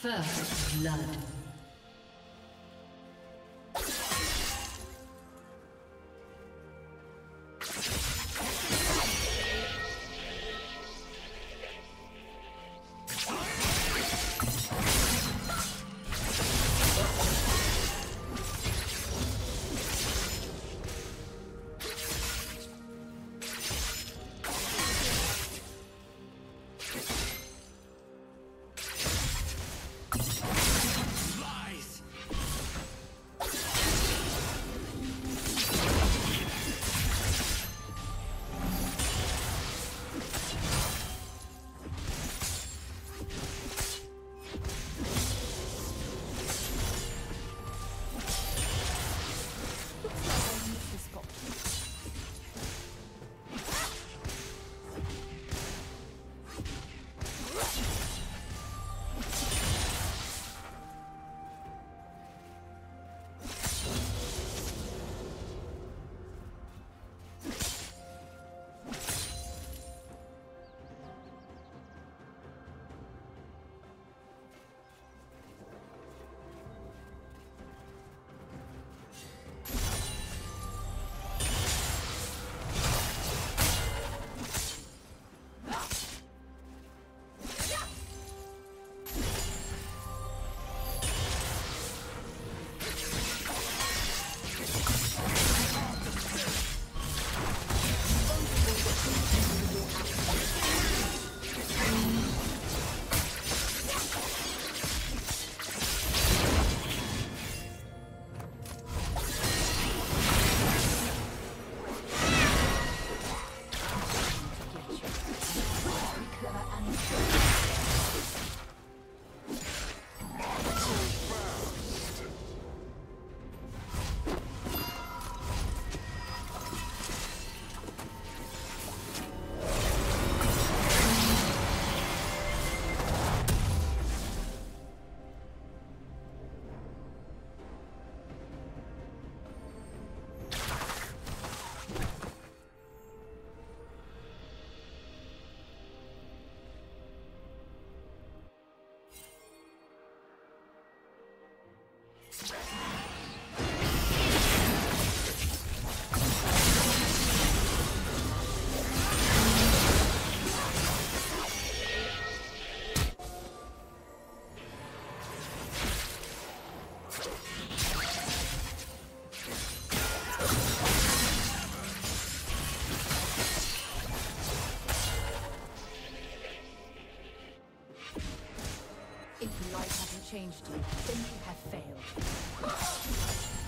First blood. Changed you, then you have failed.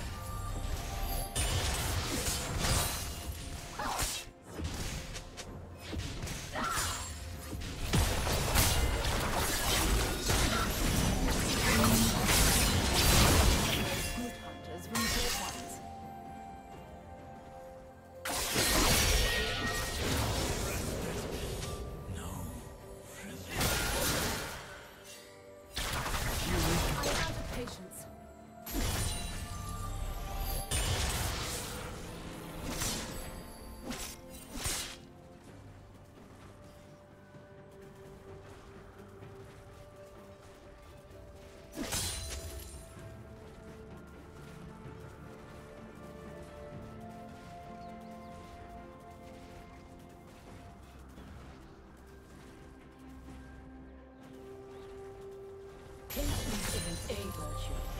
culture.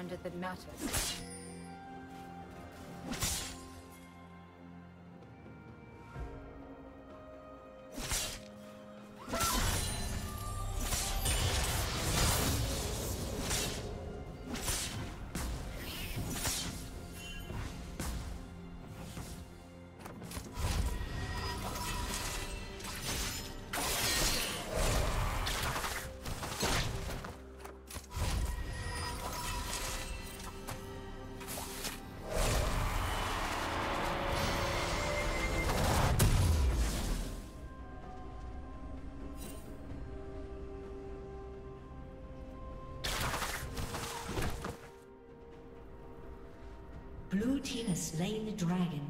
Standard that matters. Slain the dragon.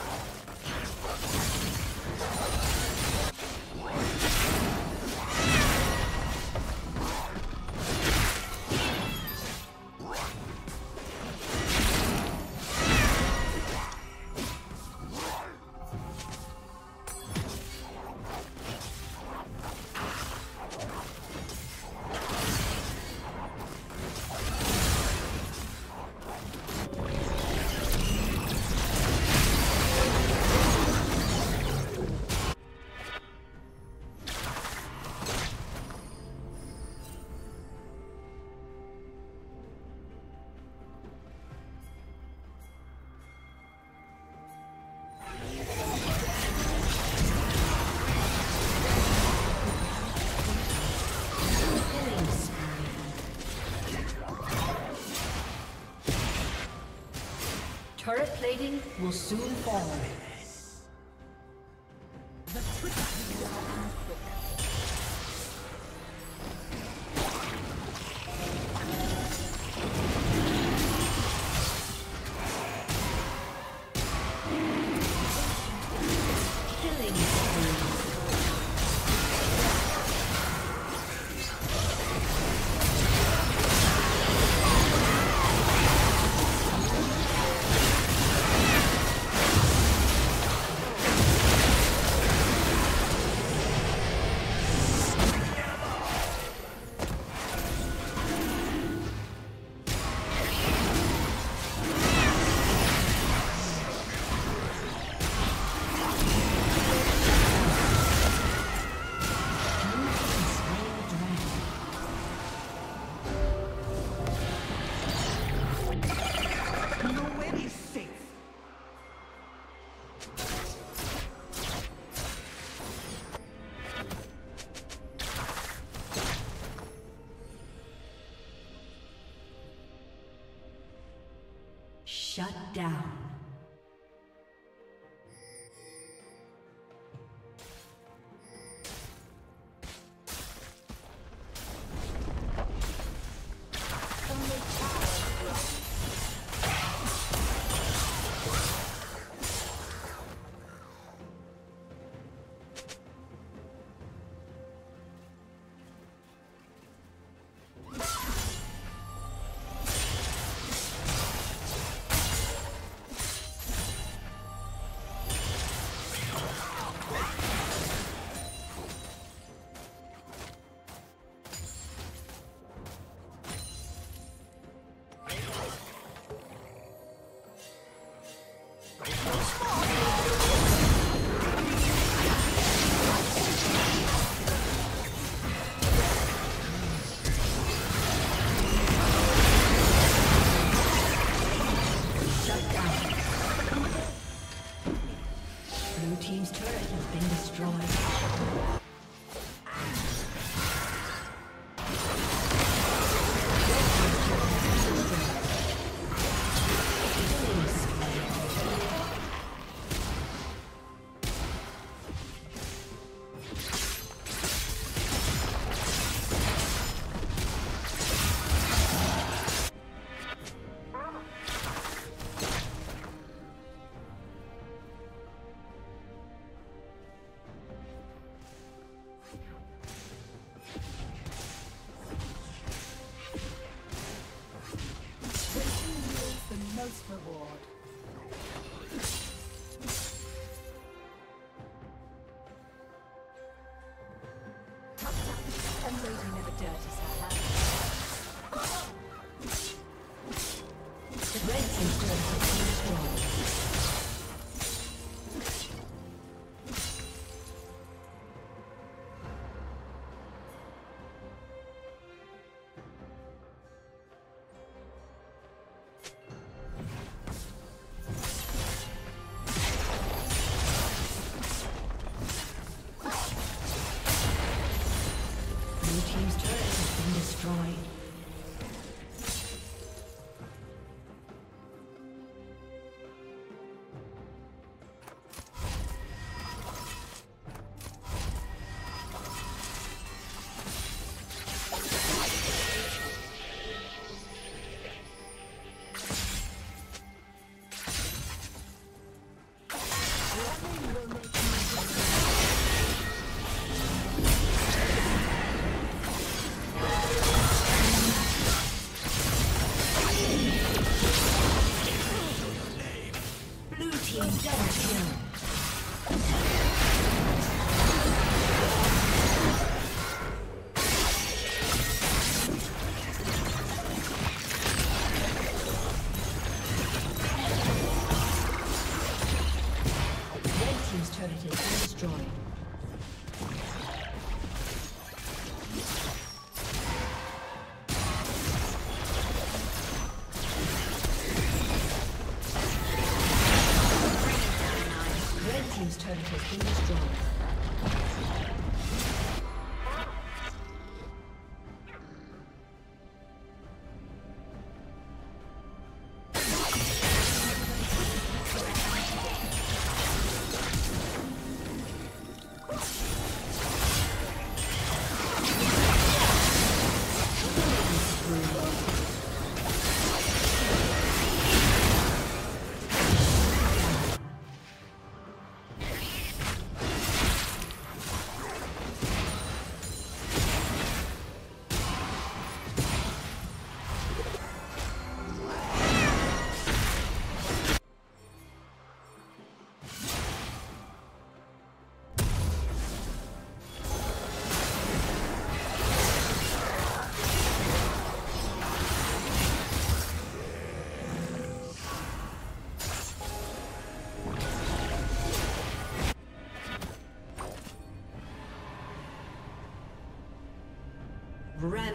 Turret plating will soon fall. Shut down.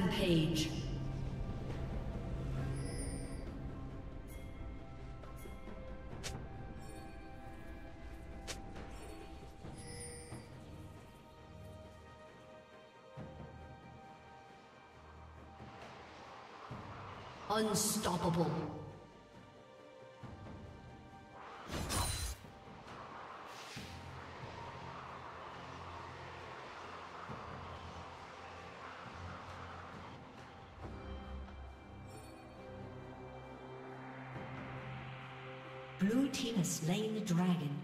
Rampage. Unstoppable. Slain the dragon.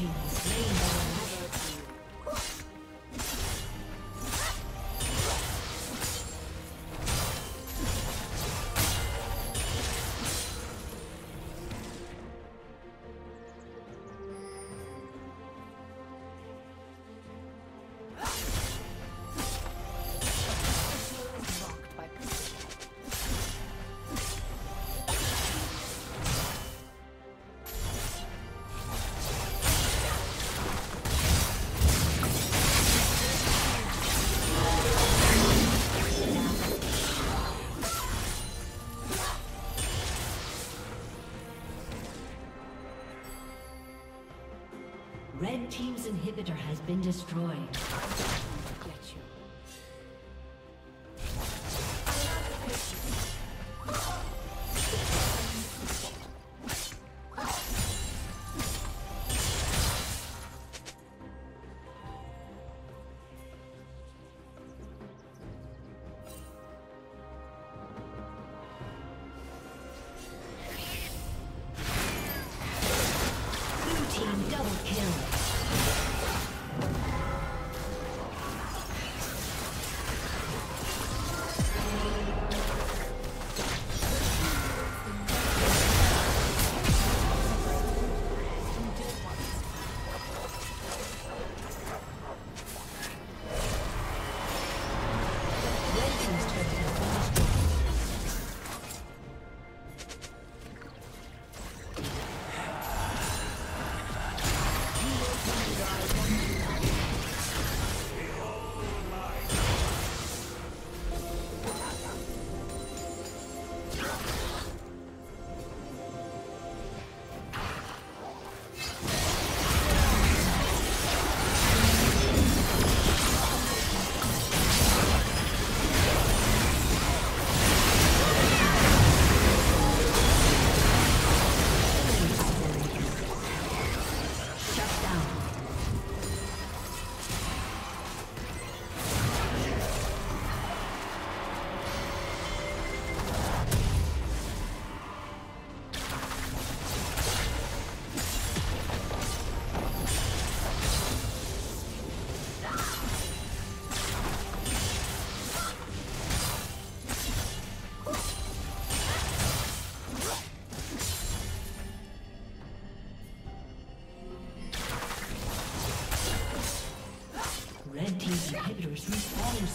Inhibitor destroyed.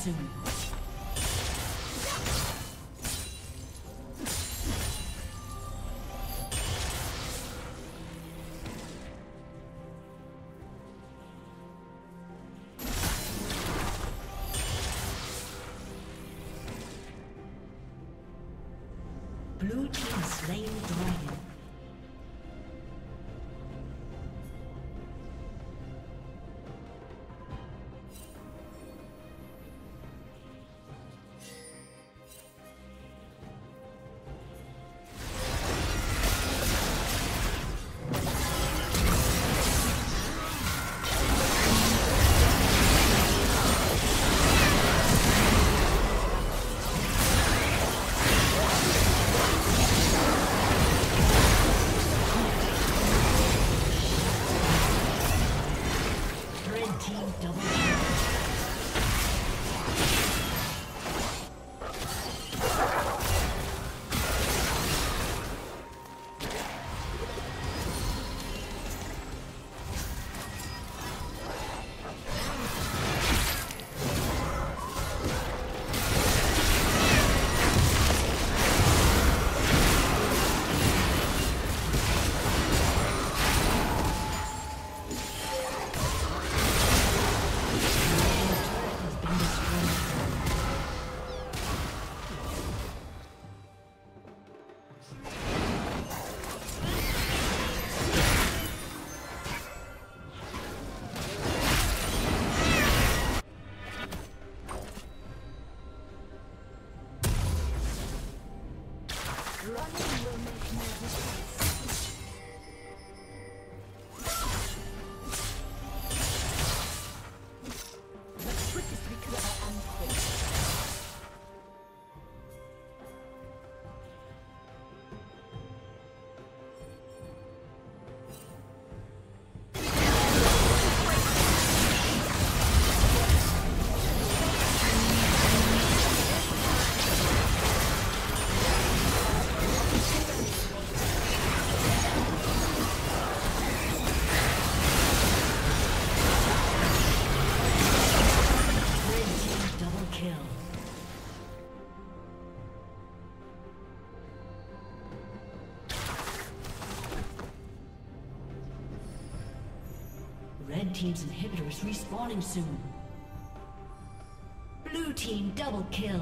Soon. Blue team slain team's inhibitors respawning soon. Blue team double kill.